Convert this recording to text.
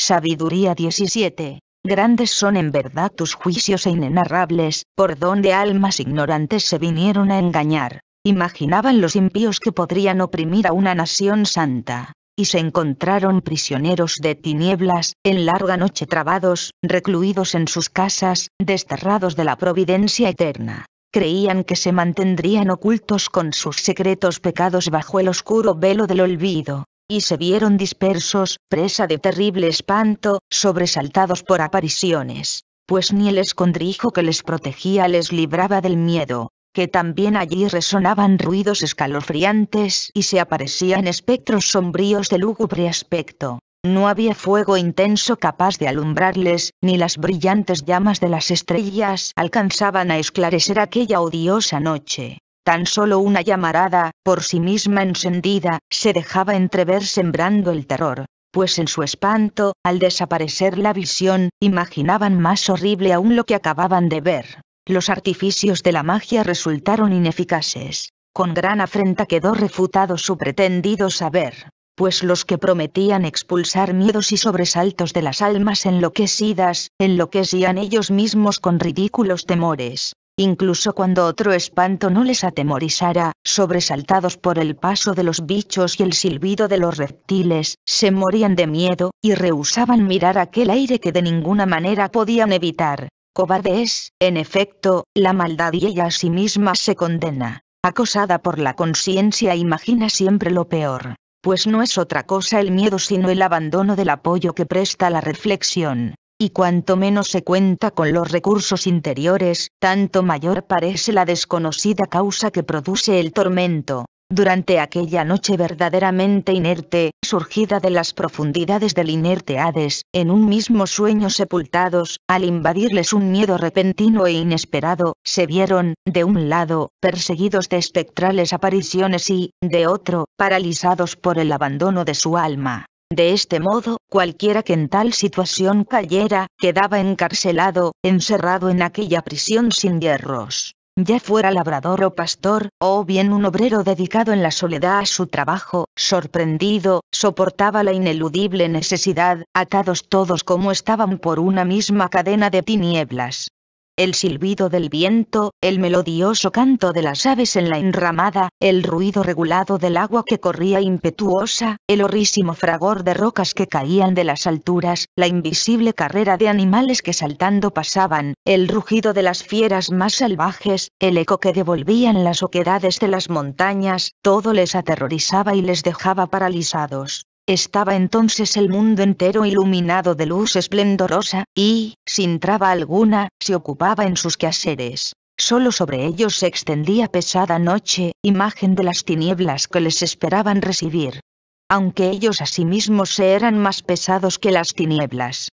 Sabiduría 17. Grandes son en verdad tus juicios e inenarrables, por donde almas ignorantes se vinieron a engañar. Imaginaban los impíos que podrían oprimir a una nación santa. Y se encontraron prisioneros de tinieblas, en larga noche trabados, recluidos en sus casas, desterrados de la providencia eterna creían que se mantendrían ocultos con sus secretos pecados bajo el oscuro velo del olvido, y se vieron dispersos, presa de terrible espanto, sobresaltados por apariciones, pues ni el escondrijo que les protegía les libraba del miedo, que también allí resonaban ruidos escalofriantes y se aparecían espectros sombríos de lúgubre aspecto. No había fuego intenso capaz de alumbrarles, ni las brillantes llamas de las estrellas alcanzaban a esclarecer aquella odiosa noche. Tan solo una llamarada, por sí misma encendida, se dejaba entrever sembrando el terror, pues en su espanto, al desaparecer la visión, imaginaban más horrible aún lo que acababan de ver. Los artificios de la magia resultaron ineficaces. Con gran afrenta quedó refutado su pretendido saber pues los que prometían expulsar miedos y sobresaltos de las almas enloquecidas, enloquecían ellos mismos con ridículos temores. Incluso cuando otro espanto no les atemorizara, sobresaltados por el paso de los bichos y el silbido de los reptiles, se morían de miedo, y rehusaban mirar aquel aire que de ninguna manera podían evitar. Cobardes, en efecto, la maldad y ella a sí misma se condena. Acosada por la conciencia imagina siempre lo peor pues no es otra cosa el miedo sino el abandono del apoyo que presta la reflexión, y cuanto menos se cuenta con los recursos interiores, tanto mayor parece la desconocida causa que produce el tormento. Durante aquella noche verdaderamente inerte, surgida de las profundidades del inerte Hades, en un mismo sueño sepultados, al invadirles un miedo repentino e inesperado, se vieron, de un lado, perseguidos de espectrales apariciones y, de otro, paralizados por el abandono de su alma. De este modo, cualquiera que en tal situación cayera, quedaba encarcelado, encerrado en aquella prisión sin hierros. Ya fuera labrador o pastor, o bien un obrero dedicado en la soledad a su trabajo, sorprendido, soportaba la ineludible necesidad, atados todos como estaban por una misma cadena de tinieblas el silbido del viento, el melodioso canto de las aves en la enramada, el ruido regulado del agua que corría impetuosa, el horrísimo fragor de rocas que caían de las alturas, la invisible carrera de animales que saltando pasaban, el rugido de las fieras más salvajes, el eco que devolvían las oquedades de las montañas, todo les aterrorizaba y les dejaba paralizados. Estaba entonces el mundo entero iluminado de luz esplendorosa, y, sin traba alguna, se ocupaba en sus quehaceres. Solo sobre ellos se extendía pesada noche, imagen de las tinieblas que les esperaban recibir. Aunque ellos asimismos se eran más pesados que las tinieblas,